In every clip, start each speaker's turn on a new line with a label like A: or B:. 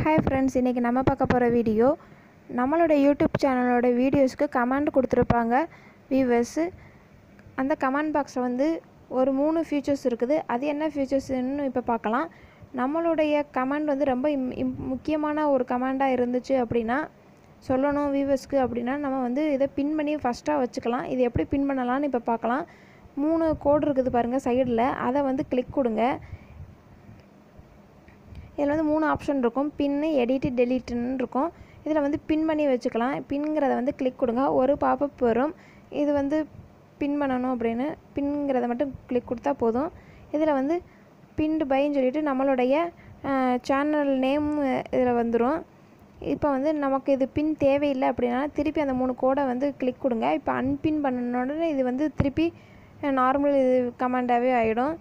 A: Hi friends இன்றைக்கி நம்ம பார்க்க போகிற வீடியோ நம்மளோட யூடியூப் சேனலோட வீடியோஸ்க்கு கமெண்ட் கொடுத்துருப்பாங்க. வியூவர்ஸு அந்த கமெண்ட் பாக்ஸில் வந்து ஒரு மூணு ஃபியூச்சர்ஸ் இருக்குது. அது என்ன ஃபீச்சர்ஸ்னு இப்போ பார்க்கலாம். நம்மளுடைய கமெண்ட் வந்து ரொம்ப இம் இம் முக்கியமான ஒரு கமெண்டாக இருந்துச்சு அப்படின்னா சொல்லணும் வியூவர்ஸ்க்கு அப்படின்னா நம்ம வந்து இதை பின் பண்ணி ஃபஸ்ட்டாக வச்சுக்கலாம். இது எப்படி பின் பண்ணலாம்னு இப்போ பார்க்கலாம். மூணு கோடு இருக்குது பாருங்கள் சைடில் அதை வந்து கிளிக் கொடுங்க. இதில் வந்து மூணு ஆப்ஷன் இருக்கும். பின்னு எடிட்டு டெலிட்டுன்னு இருக்கும். இதில் வந்து பின் பண்ணி வச்சுக்கலாம். பின்ங்கிறத வந்து கிளிக் கொடுங்க. ஒரு பாப்பப் வரும். இது வந்து பின் பண்ணணும் அப்படின்னு. பின்ங்கிறத மட்டும் கிளிக் கொடுத்தா போதும். இதில் வந்து பின்டு பைன்னு சொல்லிட்டு நம்மளுடைய சேனல் நேம் இதில் வந்துடும் இப்போ வந்து நமக்கு இது பின் தேவையில்லை அப்படின்னா திருப்பி அந்த மூணு கோடை வந்து கிளிக் கொடுங்க. இப்போ அன்பின் பண்ண உடனே இது வந்து திருப்பி நார்மல் இது கமாண்டாகவே ஆகிடும்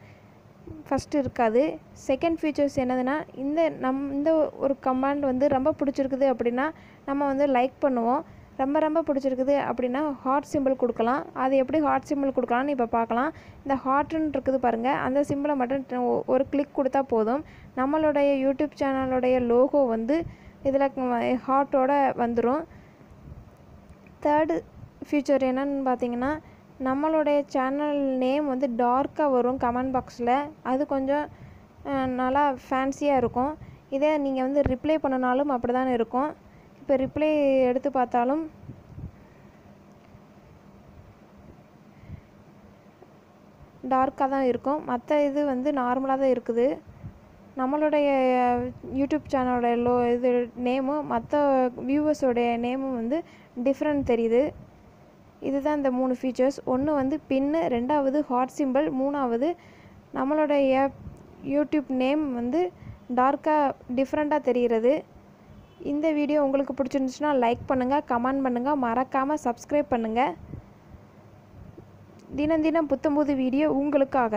A: ஃபஸ்ட்டு இருக்காது. செகண்ட் ஃபீச்சர்ஸ் என்னதுன்னா இந்த நம் இந்த ஒரு கமாண்ட் வந்து ரொம்ப பிடிச்சிருக்குது அப்படின்னா நம்ம வந்து லைக் பண்ணுவோம். ரொம்ப ரொம்ப பிடிச்சிருக்குது அப்படின்னா ஹார்ட் சிம்பிள் கொடுக்கலாம். அது எப்படி ஹார்ட் சிம்பிள் கொடுக்கலாம்னு இப்போ பார்க்கலாம். இந்த ஹார்ட்டுன்னு இருக்குது பாருங்கள் அந்த சிம்பிளை மட்டும் ஒரு கிளிக் கொடுத்தா போதும். நம்மளுடைய யூடியூப் சேனலுடைய லோகோ வந்து இதில் ஹார்ட்டோட வந்துடும் தேர்டு ஃபியூச்சர் என்னன்னு பார்த்தீங்கன்னா நம்மளுடைய சேனல் நேம் வந்து டார்க்காக வரும் கமெண்ட் பாக்ஸில் அது கொஞ்சம் நல்லா ஃபேன்சியாக இருக்கும். இதே நீங்கள் வந்து ரிப்ளை பண்ணினாலும் அப்படி தான் இருக்கும். இப்போ ரிப்ளை எடுத்து பார்த்தாலும் டார்க்காக தான் இருக்கும். மற்ற இது வந்து நார்மலாக தான் இருக்குது. நம்மளுடைய யூடியூப் சேனலோட லோ இது நேமும் மற்ற வியூவர்ஸோடைய நேமும் வந்து டிஃப்ரெண்ட் தெரியுது. இதுதான் இந்த மூணு ஃபீச்சர்ஸ் ஒன்று வந்து பின்னு ரெண்டாவது ஹாட் சிம்பிள் மூணாவது நம்மளுடைய யூடியூப் நேம் வந்து டார்க்காக டிஃப்ரெண்ட்டாக தெரிகிறது. இந்த வீடியோ உங்களுக்கு பிடிச்சிருந்துச்சுன்னா லைக் பண்ணுங்கள் கமெண்ட் பண்ணுங்கள் மறக்காமல் சப்ஸ்கிரைப் பண்ணுங்கள் தினம் தினம் புத்தம்புது வீடியோ உங்களுக்காக.